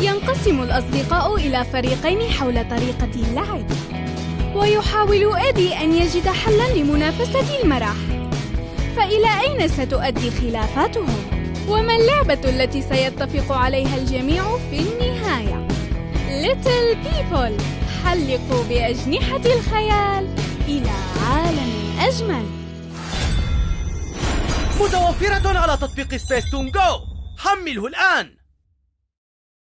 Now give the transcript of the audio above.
ينقسم الأصدقاء إلى فريقين حول طريقة اللعب. ويحاول إيدي أن يجد حلاً لمنافسة المرح فإلى أين ستؤدي خلافاتهم؟ وما اللعبة التي سيتفق عليها الجميع في النهاية؟ Little People حلقوا بأجنحة الخيال إلى عالم أجمل. متوفرة على تطبيق سبيستون جو حمله الآن.